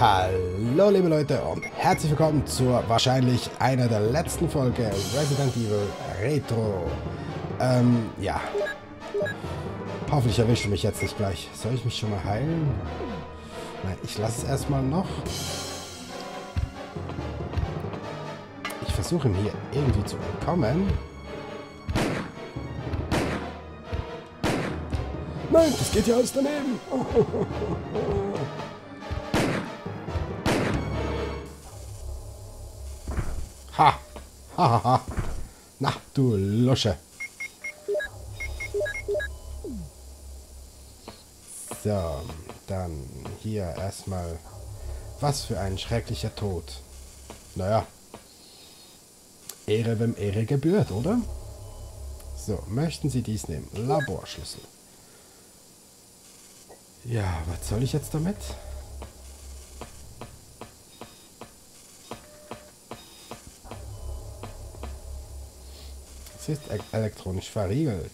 Hallo liebe Leute und herzlich willkommen zur wahrscheinlich einer der letzten Folge Resident Evil Retro. Ähm, ja. Hoffentlich erwischt du mich jetzt nicht gleich. Soll ich mich schon mal heilen? Nein, ich lasse es erstmal noch. Ich versuche ihm hier irgendwie zu entkommen. Nein, das geht ja alles daneben. Ha! Ha ha ha! Na, du Lusche! So, dann hier erstmal. Was für ein schrecklicher Tod. Naja. Ehre, wem Ehre gebührt, oder? So, möchten Sie dies nehmen? Laborschlüssel. Ja, was soll ich jetzt damit? Ist elektronisch verriegelt.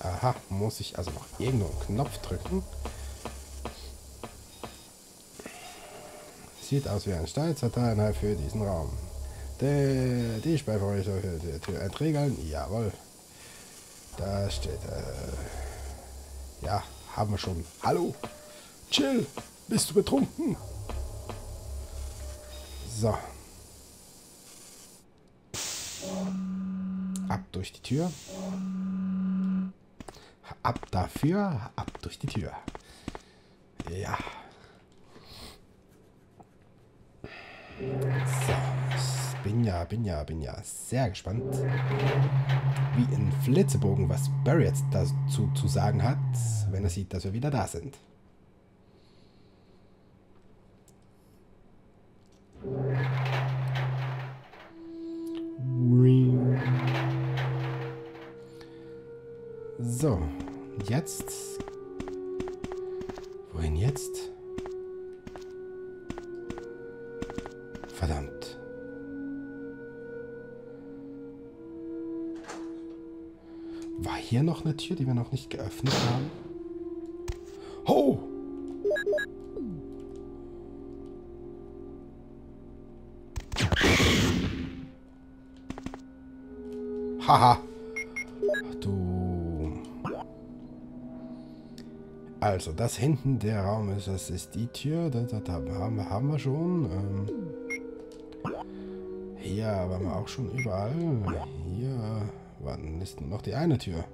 Aha, muss ich also noch irgendwo einen Knopf drücken? Sieht aus wie ein Steindatei für diesen Raum. Die, die Speicherung für die Tür entriegeln? Jawohl. Da steht, äh, ja, haben wir schon. Hallo? Chill. Bist du betrunken? So. Ab durch die Tür. Ab dafür, ab durch die Tür. Ja. So. Bin ja, bin ja, bin ja sehr gespannt, wie in Flitzebogen, was Barry jetzt dazu zu sagen hat, wenn er sieht, dass wir wieder da sind. So, jetzt. Wohin jetzt? Verdammt. War hier noch eine Tür, die wir noch nicht geöffnet haben? Oh! Haha. Also, das hinten der Raum ist, das ist die Tür. Da, da, da haben, haben wir schon. Ähm, hier waren wir auch schon überall. Hier war ist nur noch die eine Tür.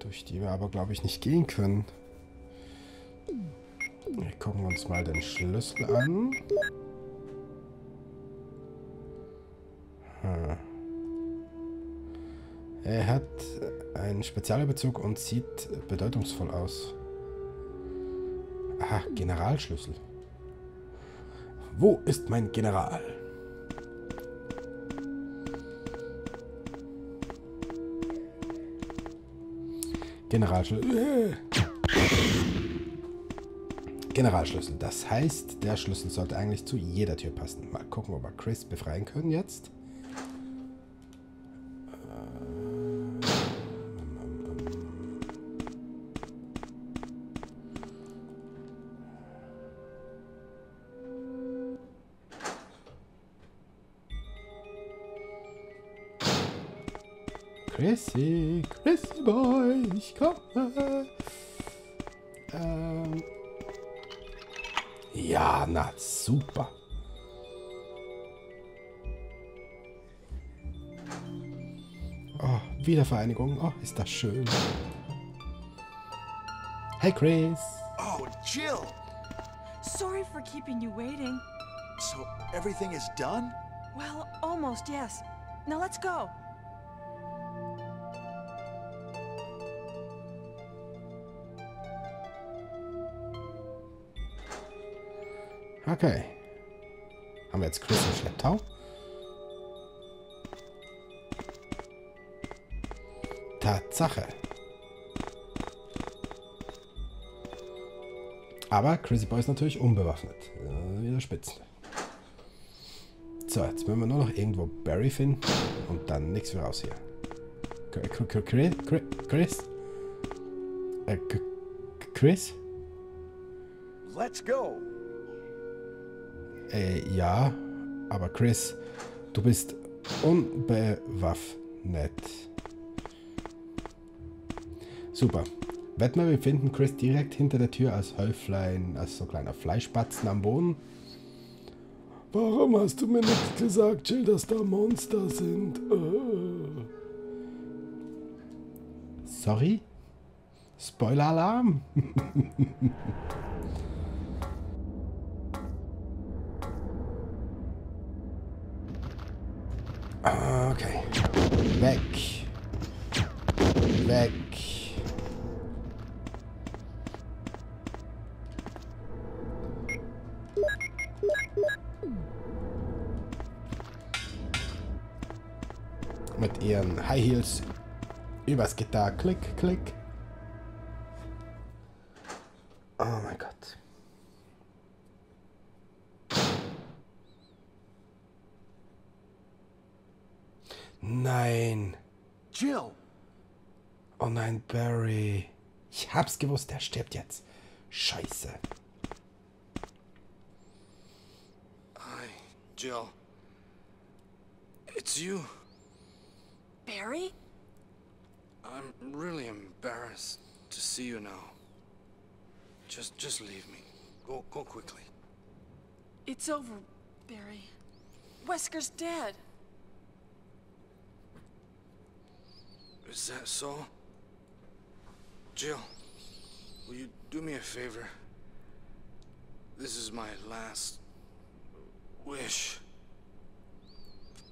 Durch die wir aber, glaube ich, nicht gehen können. Wir gucken uns mal den Schlüssel an. Hm. Er hat einen Spezialbezug und sieht bedeutungsvoll aus. Aha, Generalschlüssel. Wo ist mein General? Generalschlüssel. Generalschlüssel. Das heißt, der Schlüssel sollte eigentlich zu jeder Tür passen. Mal gucken, ob wir Chris befreien können jetzt. Chrissy, Chrissy Boy, ich komme. Ähm. Ja, na super. Oh, Wiedervereinigung. Oh, ist das schön. Hey, Chris. Oh, Jill. Sorry for keeping you waiting. So everything is done? Well, almost, yes. Now let's go. Okay. Haben wir jetzt Chris im Schlepptau? Tatsache. Aber Crazy Boy ist natürlich unbewaffnet. Ja, wieder Spitzen. So, jetzt müssen wir nur noch irgendwo Barry finden und dann nichts mehr raus hier. Chris? Chris? Äh, Chris? Let's go. Äh, ja. Aber Chris, du bist unbewaffnet. Super. Wetten wir, wir finden Chris direkt hinter der Tür als Häuflein, als so kleiner Fleischbatzen am Boden. Warum hast du mir nicht gesagt, Jill, dass da Monster sind? Äh. Sorry? Spoiler-Alarm? okay. Weg. Weg. Mit ihren High Heels übers Gitter. Klick, klick. Ich hab's gewusst, der stirbt jetzt. Scheiße. Hi, Jill. It's you. Barry? I'm really embarrassed to see you now. Just just leave me. Go go quickly. It's over, Barry. Wesker's dead. Is that so? Jill, will you do me a favor? This is my last wish.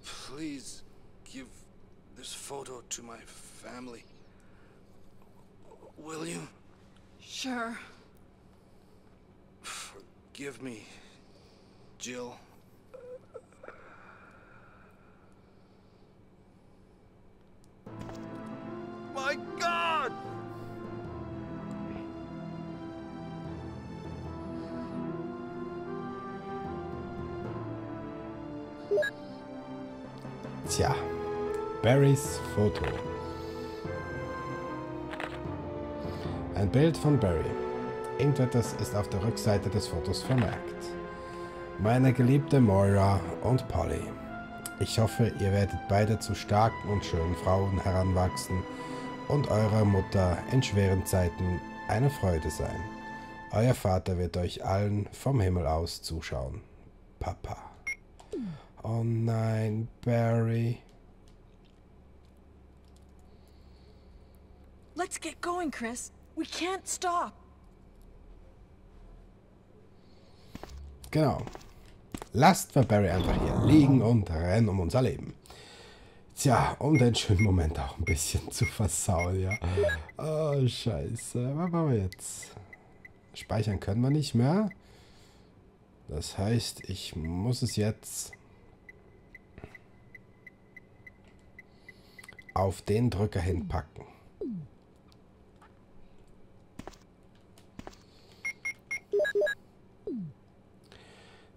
Please give this photo to my family. Will you? Sure. Forgive me, Jill. Tja, Barrys Foto. Ein Bild von Barry. Irgendetwas ist auf der Rückseite des Fotos vermerkt. Meine geliebte Moira und Polly. Ich hoffe, ihr werdet beide zu starken und schönen Frauen heranwachsen und eurer Mutter in schweren Zeiten eine Freude sein. Euer Vater wird euch allen vom Himmel aus zuschauen. Papa. Oh nein, Barry. Let's get going, Chris. We can't stop. Genau. Lasst wir Barry einfach hier liegen und rennen um unser Leben. Tja, um den schönen Moment auch ein bisschen zu versauen, ja. Oh, scheiße. Was machen wir jetzt? Speichern können wir nicht mehr. Das heißt, ich muss es jetzt auf den Drücker hinpacken.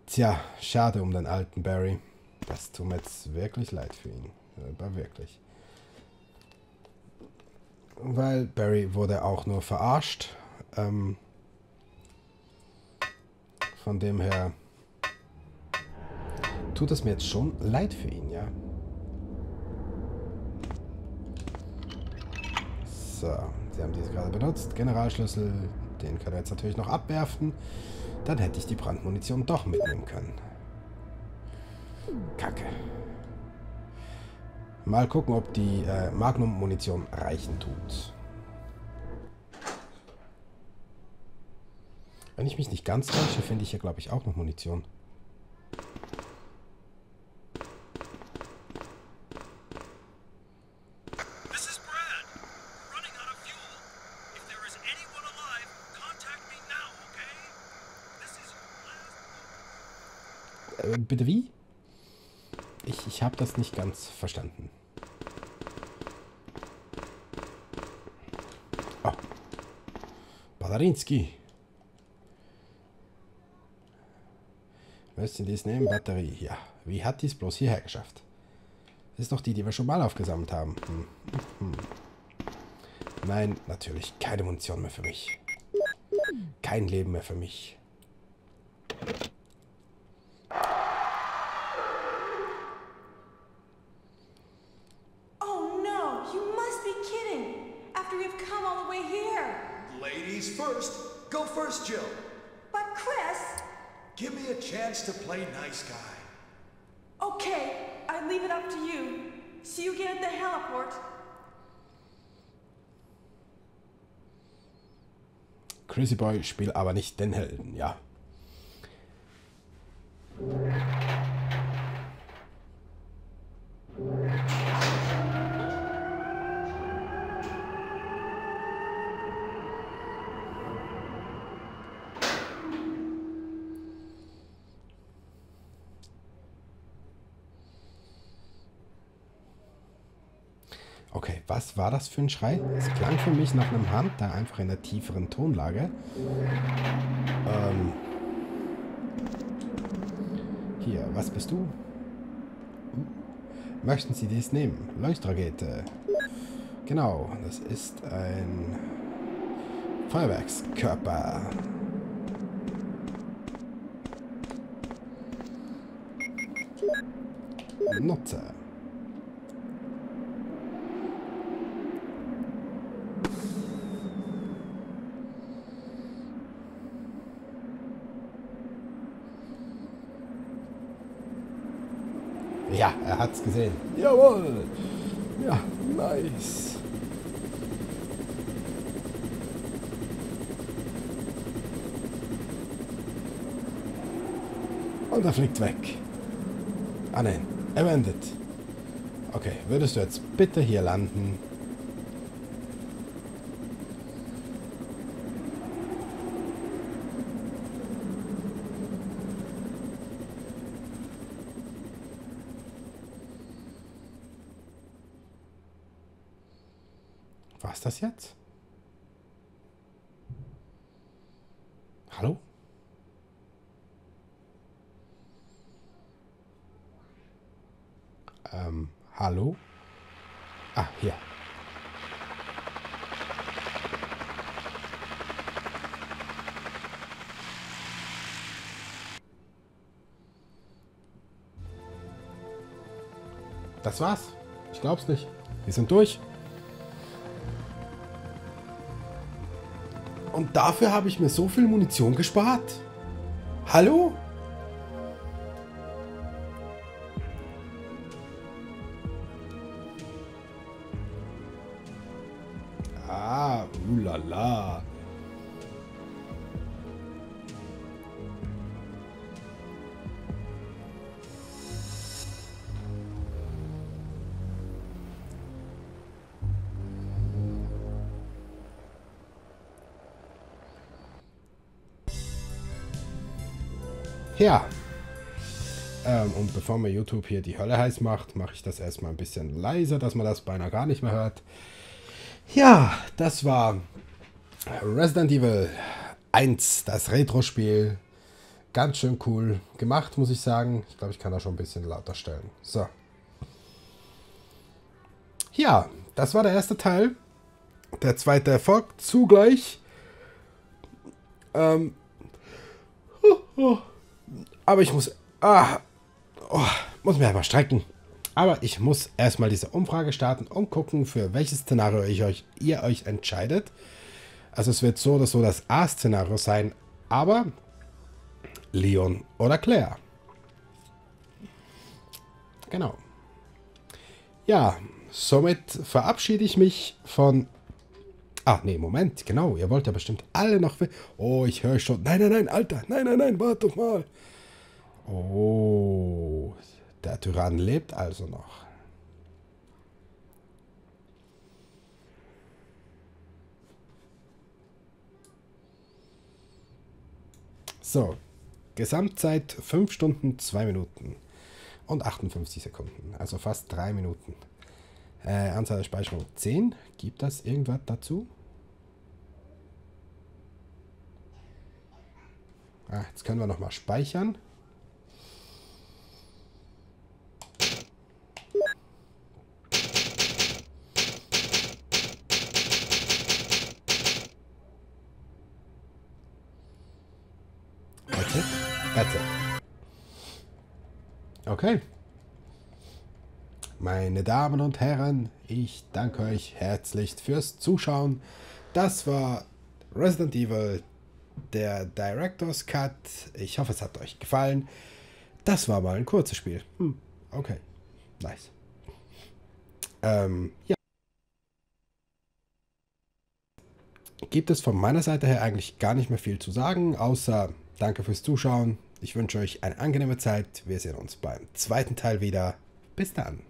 Tja, schade um den alten Barry. Das tut mir jetzt wirklich leid für ihn. Aber wirklich. Weil Barry wurde auch nur verarscht. Ähm, von dem her tut es mir jetzt schon leid für ihn, ja. So, sie haben diese gerade benutzt. Generalschlüssel, den kann er jetzt natürlich noch abwerfen. Dann hätte ich die Brandmunition doch mitnehmen können. Kacke. Mal gucken, ob die äh, Magnum-Munition reichen tut. Wenn ich mich nicht ganz täusche, finde ich hier, glaube ich, auch noch Munition. Bitte wie? Ich, ich habe das nicht ganz verstanden. Oh. Badarinski. Müssen dies nehmen? Batterie. Ja. Wie hat dies bloß hierher geschafft? Das ist doch die, die wir schon mal aufgesammelt haben. Hm. Hm. Nein, natürlich. Keine Munition mehr für mich. Kein Leben mehr für mich. first, Jill. But Chris... Give me a chance to play nice guy. Okay, I leave it up to you. See you again at the heliport. Crazy Boy spielt aber nicht den Helden, ja. Okay, was war das für ein Schrei? Es klang für mich nach einem Hunter, einfach in einer tieferen Tonlage. Ähm. Hier, was bist du? Hm? Möchten Sie dies nehmen? Leuchtrakete. Genau, das ist ein Feuerwerkskörper. Nutzer. Hat's gesehen. Jawohl. Ja, nice. Und er fliegt weg. Ah nein, er wendet. Okay, würdest du jetzt bitte hier landen? War's das jetzt? Hallo? Ähm, hallo? Ah, hier. Das war's. Ich glaub's nicht. Wir sind durch. Und dafür habe ich mir so viel Munition gespart. Hallo? Ja. Ähm, und bevor mir YouTube hier die Hölle heiß macht, mache ich das erstmal ein bisschen leiser, dass man das beinahe gar nicht mehr hört. Ja, das war Resident Evil 1, das Retro-Spiel. Ganz schön cool gemacht, muss ich sagen. Ich glaube, ich kann da schon ein bisschen lauter stellen. So. Ja, das war der erste Teil. Der zweite erfolgt zugleich. Ähm. Oh, oh. Aber ich muss. Ah, oh, muss mir einfach strecken. Aber ich muss erstmal diese Umfrage starten und gucken, für welches Szenario ich euch, ihr euch entscheidet. Also es wird so oder so das A-Szenario sein, aber Leon oder Claire. Genau. Ja, somit verabschiede ich mich von... Ah, nee, Moment, genau. Ihr wollt ja bestimmt alle noch... Oh, ich höre schon... Nein, nein, nein, Alter. Nein, nein, nein, warte doch mal. Oh, der Tyrann lebt also noch. So, Gesamtzeit 5 Stunden, 2 Minuten und 58 Sekunden, also fast 3 Minuten. Äh, Anzahl der Speicherung 10. Gibt das irgendwas dazu? Ah, jetzt können wir nochmal speichern. Okay. Meine Damen und Herren, ich danke euch herzlich fürs Zuschauen. Das war Resident Evil der Director's Cut. Ich hoffe, es hat euch gefallen. Das war mal ein kurzes Spiel. Hm, okay. Nice. Ähm, ja. Gibt es von meiner Seite her eigentlich gar nicht mehr viel zu sagen, außer danke fürs Zuschauen. Ich wünsche euch eine angenehme Zeit. Wir sehen uns beim zweiten Teil wieder. Bis dann.